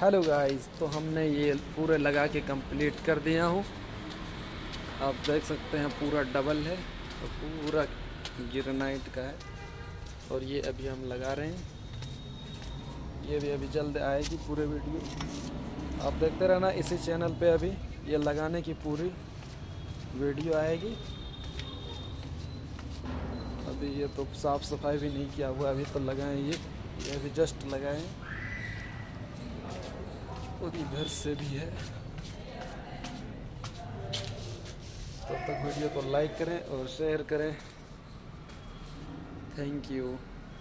Hello guys तो हमने ये पूरे लगा के कंप्लीट कर दिया हूँ। आप देख सकते हैं, पूरा डबल है और पूरा गिरनाइट का है। और ये अभी हम लगा रहे हैं। ये भी अभी जल्द आएगी पूरे वीडियो आप देखते रहना इसी चैनल पे अभी ये लगाने की पूरी वीडियो आएगी। अभी ये तो साफ़ सफ़ाई भी नहीं किया हुआ, अभी तो लगाए ये। ये अभी जस्ट लगाए। और इधर से भी है। तब तो तक वीडियो को लाइक करें और शेयर करें। Thank you